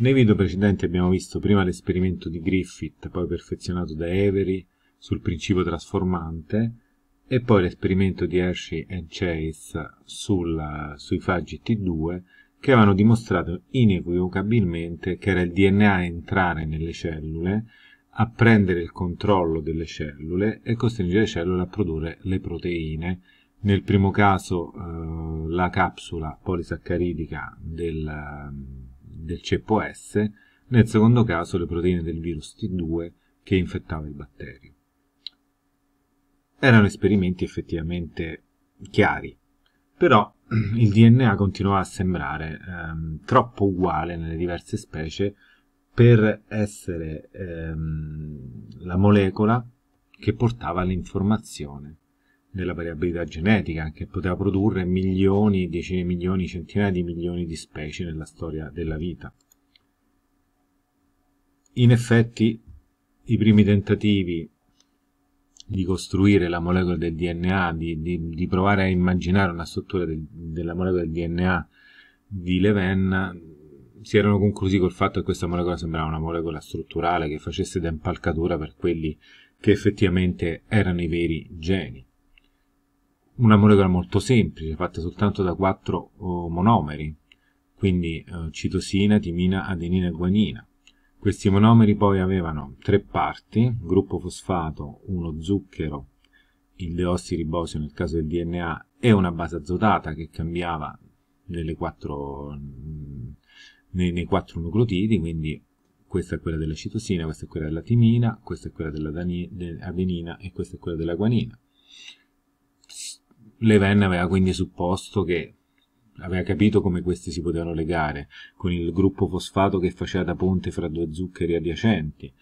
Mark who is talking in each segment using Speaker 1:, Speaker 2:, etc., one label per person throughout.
Speaker 1: Nei video precedenti abbiamo visto prima l'esperimento di Griffith, poi perfezionato da Avery sul principio trasformante, e poi l'esperimento di Hershey e Chase sul, sui faggi T2 che avevano dimostrato inequivocabilmente che era il DNA a entrare nelle cellule, a prendere il controllo delle cellule e costringere le cellule a produrre le proteine. Nel primo caso eh, la capsula polisaccaridica del, del ceppo S, nel secondo caso le proteine del virus T2 che infettava il batterio. Erano esperimenti effettivamente chiari, però il DNA continuava a sembrare ehm, troppo uguale nelle diverse specie per essere ehm, la molecola che portava l'informazione della variabilità genetica, che poteva produrre milioni, decine di milioni, centinaia di milioni di specie nella storia della vita. In effetti, i primi tentativi di costruire la molecola del DNA, di, di, di provare a immaginare una struttura del, della molecola del DNA di Leven, si erano conclusi col fatto che questa molecola sembrava una molecola strutturale che facesse da impalcatura per quelli che effettivamente erano i veri geni. Una molecola molto semplice, fatta soltanto da quattro oh, monomeri, quindi eh, citosina, timina, adenina e guanina. Questi monomeri poi avevano tre parti, gruppo fosfato, uno zucchero, il deossiribosio nel caso del DNA e una base azotata che cambiava quattro, nei, nei, quattro nucleotidi, quindi questa è quella della citosina, questa è quella della timina, questa è quella dell'adenina e questa è quella della guanina. Leven aveva quindi supposto che aveva capito come questi si potevano legare, con il gruppo fosfato che faceva da ponte fra due zuccheri adiacenti,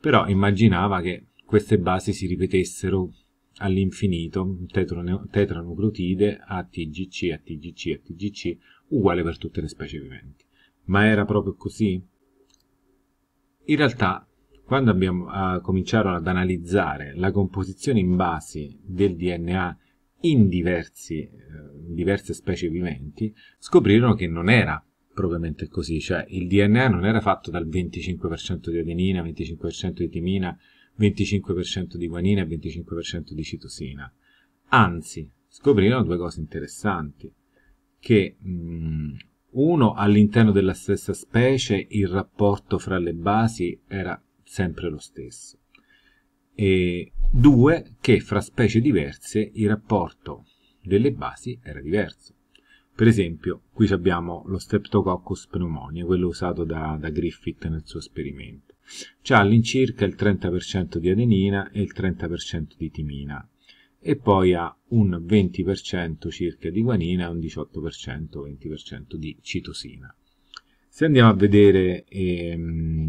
Speaker 1: però immaginava che queste basi si ripetessero all'infinito, tetranucleotide ATGC, ATGC, ATGC, uguale per tutte le specie viventi. Ma era proprio così? In realtà, quando abbiamo uh, cominciato ad analizzare la composizione in basi del DNA in, diversi, eh, in diverse specie viventi, scoprirono che non era propriamente così, cioè il DNA non era fatto dal 25% di adenina, 25% di timina, 25% di guanina e 25% di citosina. Anzi, scoprirono due cose interessanti, che mh, mm, uno, all'interno della stessa specie il rapporto fra le basi era sempre lo stesso e due, che fra specie diverse il rapporto delle basi era diverso. Per esempio, qui abbiamo lo Streptococcus pneumonia, quello usato da, da Griffith nel suo esperimento. C'ha all'incirca il 30% di adenina e il 30% di timina, e poi ha un 20% circa di guanina e un 18-20% di citosina. Se andiamo a vedere ehm,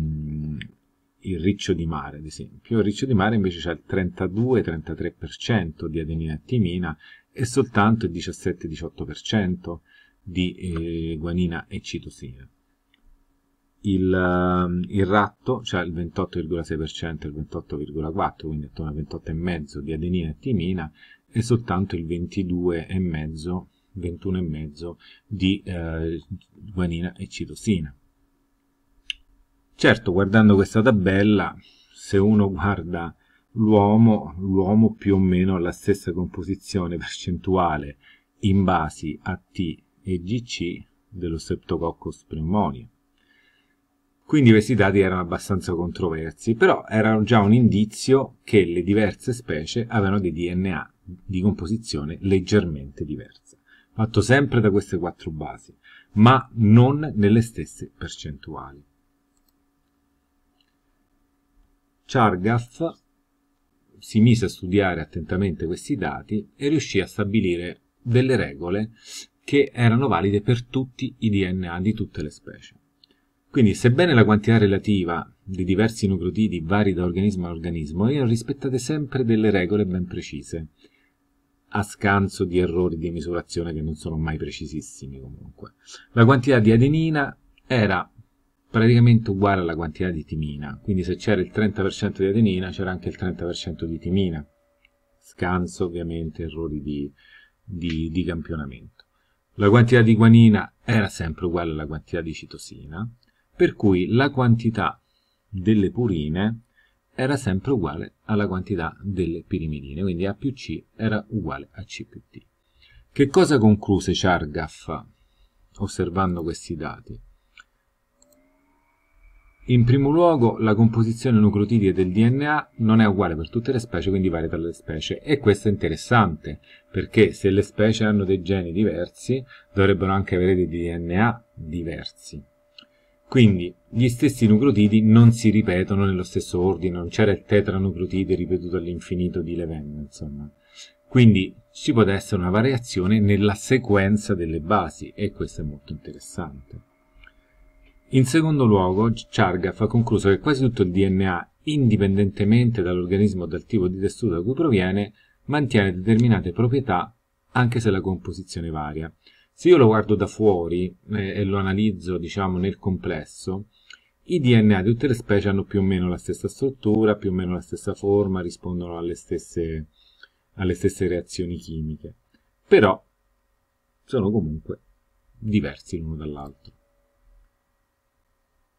Speaker 1: il riccio di mare, ad esempio. Il riccio di mare invece ha il 32-33% di adenina e timina e soltanto il 17-18% di eh, guanina e citosina. Il, uh, il ratto ha il 28,6% e il 28,4%, quindi attorno al 28,5% di adenina e timina e soltanto il 22,5%, 21,5% di eh, guanina e citosina. Certo, guardando questa tabella, se uno guarda l'uomo, l'uomo più o meno ha la stessa composizione percentuale in basi a T e GC dello Streptococcus pneumonia. Quindi questi dati erano abbastanza controversi, però erano già un indizio che le diverse specie avevano dei DNA di composizione leggermente diversa, fatto sempre da queste quattro basi, ma non nelle stesse percentuali. Chargaff si mise a studiare attentamente questi dati e riuscì a stabilire delle regole che erano valide per tutti i DNA di tutte le specie. Quindi, sebbene la quantità relativa dei diversi nucleotidi vari da organismo a organismo, erano rispettate sempre delle regole ben precise, a scanso di errori di misurazione che non sono mai precisissimi comunque. La quantità di adenina era praticamente uguale alla quantità di timina, quindi se c'era il 30% di adenina c'era anche il 30% di timina, scanso ovviamente errori di, di, di campionamento. La quantità di guanina era sempre uguale alla quantità di citosina, per cui la quantità delle purine era sempre uguale alla quantità delle pirimidine, quindi A più C era uguale a C più T. Che cosa concluse Chargaff osservando questi dati? In primo luogo, la composizione nucleotide del DNA non è uguale per tutte le specie, quindi varia tra le specie. E questo è interessante, perché se le specie hanno dei geni diversi, dovrebbero anche avere dei DNA diversi. Quindi gli stessi nucleotidi non si ripetono nello stesso ordine, non c'era il tetranucleotide ripetuto all'infinito di Leven, insomma. Quindi ci può essere una variazione nella sequenza delle basi e questo è molto interessante. In secondo luogo, Chargaff ha concluso che quasi tutto il DNA, indipendentemente dall'organismo o dal tipo di tessuto da cui proviene, mantiene determinate proprietà anche se la composizione varia. Se io lo guardo da fuori eh, e lo analizzo, diciamo, nel complesso, i DNA di tutte le specie hanno più o meno la stessa struttura, più o meno la stessa forma, rispondono alle stesse, alle stesse reazioni chimiche, però sono comunque diversi l'uno dall'altro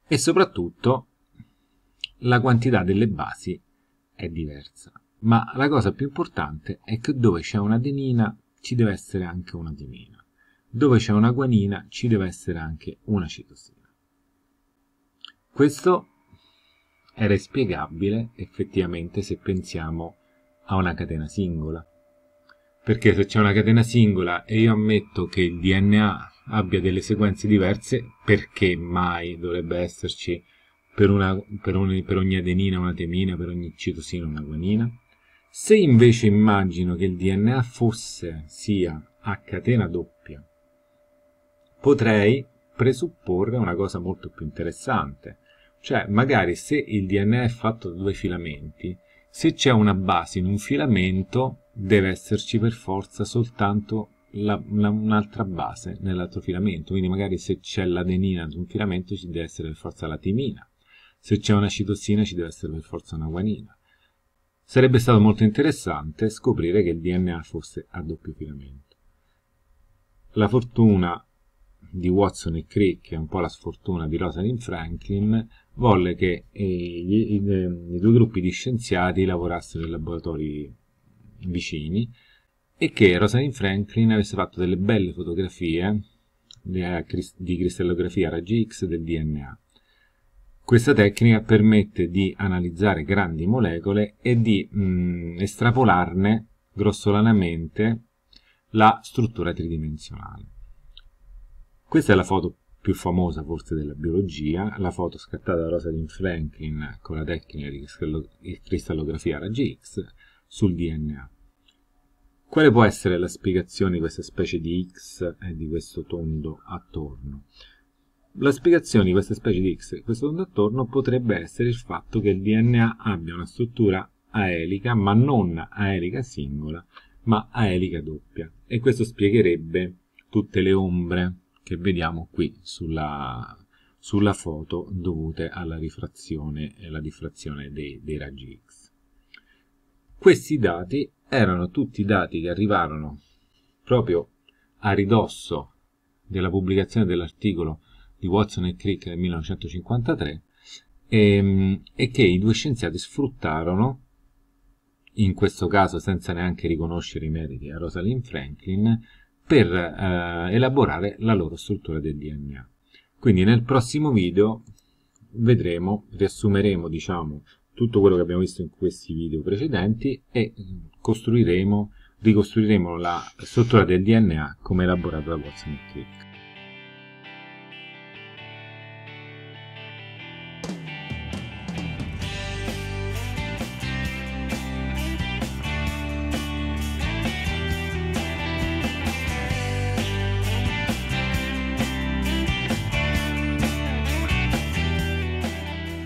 Speaker 1: e soprattutto la quantità delle basi è diversa. Ma la cosa più importante è che dove c'è un'adenina ci deve essere anche una timina. Dove c'è una guanina ci deve essere anche una citosina. Questo era spiegabile effettivamente se pensiamo a una catena singola. Perché se c'è una catena singola e io ammetto che il DNA abbia delle sequenze diverse, perché mai dovrebbe esserci per, una, per, un, per ogni adenina una temina, per ogni citosina una guanina? Se invece immagino che il DNA fosse, sia a catena doppia, potrei presupporre una cosa molto più interessante. Cioè, magari se il DNA è fatto da due filamenti, se c'è una base in un filamento, deve esserci per forza soltanto un'altra base nell'altro filamento, quindi magari se c'è l'adenina su un filamento ci deve essere per forza la timina, se c'è una citosina ci deve essere per forza una guanina. Sarebbe stato molto interessante scoprire che il DNA fosse a doppio filamento. La fortuna di Watson e Crick, che è un po' la sfortuna di Rosalind Franklin, volle che i, i, i due gruppi di scienziati lavorassero in laboratori vicini e che Rosalind Franklin avesse fatto delle belle fotografie di cristallografia a raggi X del DNA. Questa tecnica permette di analizzare grandi molecole e di mh, mm, estrapolarne grossolanamente la struttura tridimensionale. Questa è la foto più famosa forse della biologia, la foto scattata da Rosalind Franklin con la tecnica di cristallografia a raggi X sul DNA. Quale può essere la spiegazione di questa specie di X e di questo tondo attorno? La spiegazione di questa specie di X e questo tondo attorno potrebbe essere il fatto che il DNA abbia una struttura a elica, ma non a elica singola, ma a elica doppia. E questo spiegherebbe tutte le ombre che vediamo qui sulla, sulla foto dovute alla rifrazione e alla diffrazione dei, dei raggi X. Questi dati erano tutti dati che arrivarono proprio a ridosso della pubblicazione dell'articolo di Watson e Crick nel 1953 e, e, che i due scienziati sfruttarono, in questo caso senza neanche riconoscere i meriti a Rosalind Franklin, per eh, elaborare la loro struttura del DNA. Quindi nel prossimo video vedremo, riassumeremo diciamo tutto quello che abbiamo visto in questi video precedenti e costruiremo, ricostruiremo la struttura del DNA come elaborata da Watson e Crick.